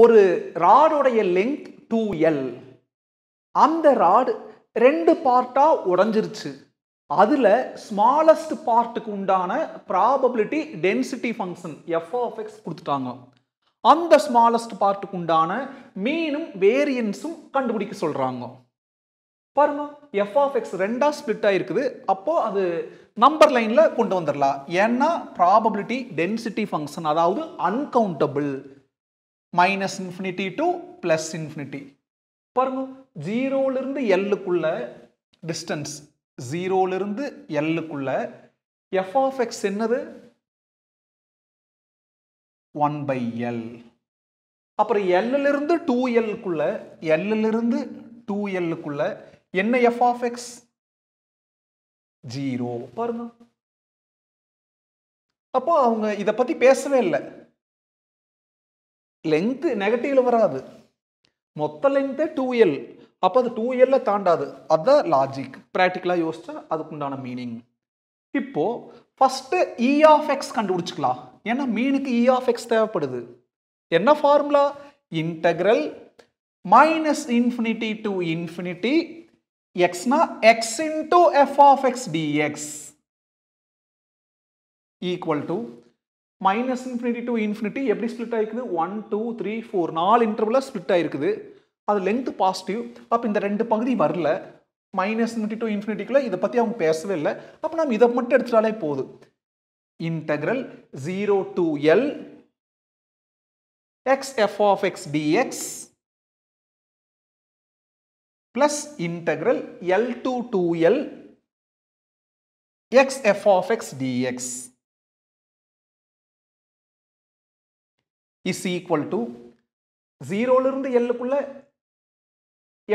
ஒரு ராடோடைய length two L அந்த ராடு ரெண்டு பார்ட்டாக உடஞ்சிருச்சு. அதில் ஸ்மாலஸ்ட் பார்ட்டுக்கு உண்டான probability density function f of x கொடுத்துட்டாங்க. அந்த ஸ்மாலஸ்ட் பார்ட்டுக்கு உண்டான மீனும் வேரியன்ஸும் கண்டுபிடிக்க சொல்கிறாங்க பாருங்க எஃப் ஆஃப் எக்ஸ் ரெண்டா ஸ்பிளிட் ஆகிருக்குது அப்போது அது நம்பர் லைனில் கொண்டு வந்துடலாம் ஏன்னா ப்ராபபிலிட்டி டென்சிட்டி ஃபங்க்ஷன் அதாவது uncountable minus infinity to plus infinity பாருங்க ஜீரோலிருந்து எல்லுக்குள்ள டிஸ்டன்ஸ் ஜீரோலிருந்து எல்லுக்குள்ள எஃப் ஆஃப் எக்ஸ் என்னது? ஒன் பை எல் அப்புறம் எல்லுல இருந்து டூ எல்லுக்குள்ள எல்லிருந்து டூ எல்லுக்குள்ள என்ன எஃப் ஆஃப் எக்ஸ் ஜீரோ பாருங்க. அப்போ அவங்க இதை பற்றி பேசவே இல்லை. லென்த்து நெகட்டிவில் வராது. மொத்த லென்த்து டூ எல் அப்போ அது டூ எல்ல தாண்டாது. அதுதான் லாஜிக் ப்ராக்டிக்கலாக யோசிச்சா அதுக்குண்டான மீனிங் இப்போது first E e of x கண்டுபிடிச்சிக்கலாம். ஏன்னா மீனுக்கு இ ஆஃப் எக்ஸ் தேவைப்படுது. என்ன formula integral minus infinity to infinity எக்ஸ்னா x into f of x dx equal to minus infinity to infinity எப்படி ஸ்ப்ளிட் ஆயிருக்குது ஒன் டூ த்ரீ ஃபோர் நாலு இன்டர்வலாக split ஆயிருக்குது. அது லென்த் பாசிட்டிவ் அப்போ இந்த ரெண்டு பகுதி வரல. மைனஸ் இன்ஃபினிட்டி டு இன்ஃபினிட்டிக்குள்ள இதை பற்றி அவங்க பேசவே இல்லை. அப்போ நம்ம இதை மட்டும் எடுத்துட்டாலே போதும் integral zero to L x f of x dx plus integral L to two L x f of x dx is equal to ஜீரோலிருந்து எல்லுக்குள்ள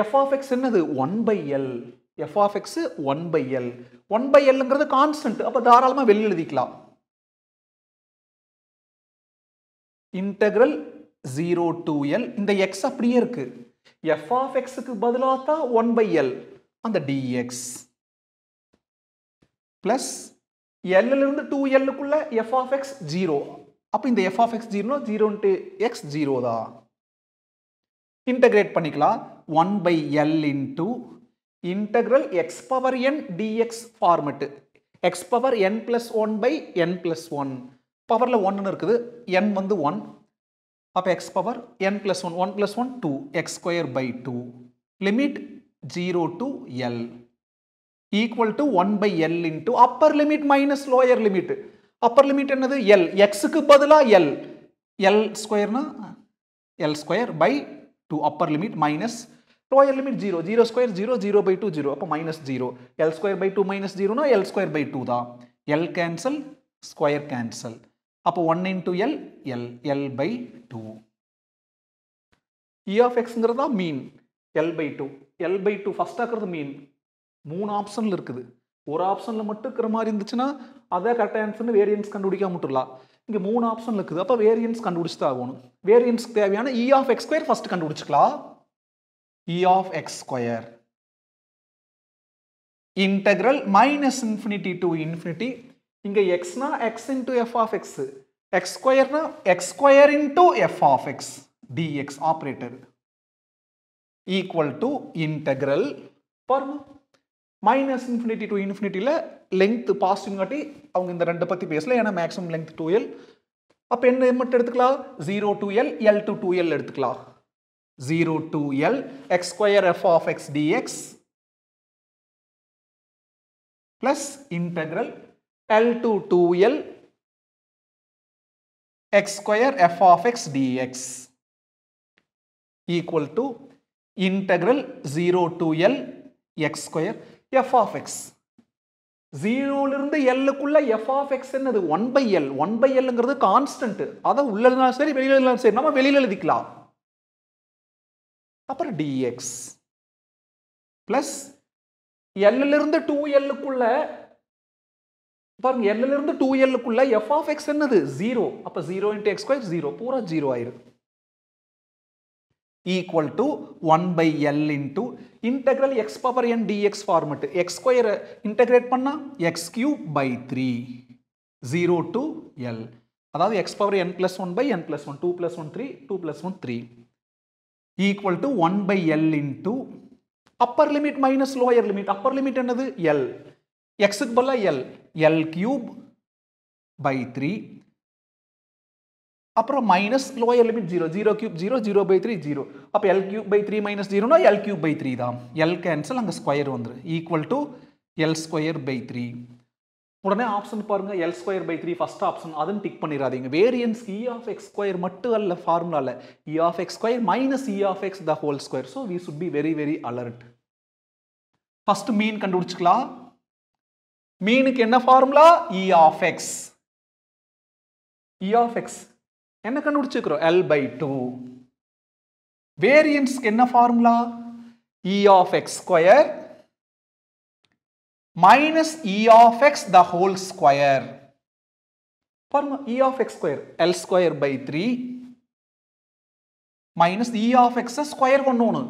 எஃப் ஆஃப் எக்ஸ் என்னது? One by L f of x one by L one by எல்ங்கிறது constant அப்போ தாராளமாக வெளியில் எழுதிக்கலாம். Integral zero to L இந்த x அப்படியே இருக்கு. F of எக்ஸுக்கு பதிலாக தான் ஒன் பை எல் அந்த டிஎக்ஸ் பிளஸ் எல்லிருந்து டூ எல்லுக்குள்ள எஃப் ஆஃப் எக்ஸ் ஜீரோ அப்போ இந்த f of x zero zero into x zero தான் இன்டகிரேட் பண்ணிக்கலாம். One by L into integral x power n dx format x power n plus one by n plus one பவரில் ஒன்னு இருக்குது. N வந்து one அப்போ x power n plus one one plus one two x square by two limit zero to L equal to one by L into upper limit minus lower limit upper limit என்னது? L எக்ஸுக்கு பதிலாக L L ஸ்கொயர்னா L square by two upper limit minus lower limit zero zero square zero zero by two zero அப்போ minus zero L square by two minus ஜீரோனா L square by two தான். L cancel square cancel அப்போ one into L L L by two E of எக்ஸ்ங்கிறதா mean L by two L by two first ஆக்குறது mean மூணு ஆப்ஷனில் இருக்குது. ஒரு ஆப்ஷனில் மட்டும் இருக்கிற மாதிரி இருந்துச்சுன்னா அதை கரெக்ட் ஆன்சர்னு வேரியன்ஸ் கண்டுபிடிக்காம மட்டும்லாம் இங்கே மூணு ஆப்ஷன் இருக்குது. அப்போ வேரியன்ஸ் கண்டுபிடிச்சு தான் ஆகணும். வேரியன்ஸ்க்கு தேவையான E of x square first கண்டுபிடிச்சிக்கலாம். E of x square integral minus infinity to infinity இங்கே எக்ஸ்னா x into f of x x ஸ்கொயர்னா x square into f of x dx operator equal to integral பாருங்க. Minus infinity to இன்ஃபினிட்டியில் length positive காட்டி அவங்க இந்த ரெண்டை பற்றி பேசல ஏன்னா மேக்ஸிமம் லென்த் டூ எல் அப்போ என்ன மட்டும் எடுத்துக்கலாம்? Zero to L L to two L எடுத்துக்கலாம். Zero to L x square f of x dx plus integral L to two L x square f of x dx equal to integral zero to L x square f of x ஜீரோலிருந்து எல்லுக்குள்ள f of x என்னது? One by L one by எல்ங்கிறது constant அதை உள்ள இருந்தாலும் சரி வெளியில இருந்தாலும் சரி நம்ம வெளியில எழுதிக்கலாம். அப்புறம் டிஎக்ஸ் பிளஸ் எல்லிருந்து இருந்து டூ எல்லுக்குள்ள பாருங்க எல்லிருந்து இருந்து டூ எல்லுக்குள்ள எஃப் ஆஃப் எக்ஸ் என்னது? ஜீரோ அப்போ zero into x square zero பூரா ஜீரோ ஆயிரும். Equal to 1 by L into integral x power n dx format. X square integrate பண்ணால் x cube by 3 0 to L. அதாவது x power n plus one by n plus one two plus one three two plus one three equal to one by L into upper limit minus lower limit upper limit என்னது? L எக்ஸுக்கு பதிலாக L L cube by three அப்புறம் minus lower limit zero zero cube zero zero by three zero அப்போ L cube by three minus ஜீரோனா L cube by three தான். L cancel அங்கே square வந்துடும் equal to L square by three உடனே option பாருங்க L square by three first option அதுன்னு tick பண்ணிடாதீங்க variance E of x square மட்டும் அல்ல ஃபார்முலாவில் E of x square minus E of x the whole square so we should be very very alert first mean கண்டுபிடிச்சிக்கலாம். மீனுக்கு என்ன formula E of x E of x என்ன கண்டுபிடிச்சிருக்கிறோம்? L by two வேரியன்ஸ்க்கு என்ன formula E of x square minus E of x the whole square பாருங்க E of x square L square by three minus E of x square பண்ணணும்.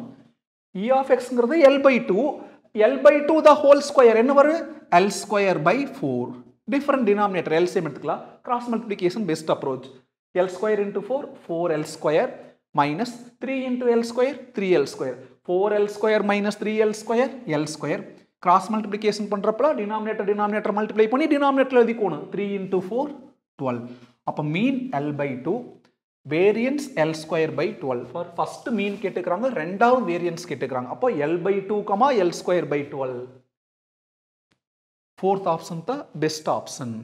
இ of எக்ஸ்ங்கிறது L by two L by two the whole square என்ன வரும்? L square by four different denominator LCM எடுத்துக்கலாம். Cross multiplication best approach L square into four four L square minus three into L square three L square four L square minus three L square L square cross multiplication பண்ணுறப்பல denominator denominator multiply பண்ணி denominator எழுதிக்கோணும். Three into four twelve அப்போ mean L by two variance L square by twelve for first mean கேட்டுக்கிறாங்க ரெண்டாவது variance கேட்டுக்கிறாங்க. அப்போ L by two comma L square by twelve fourth option best best option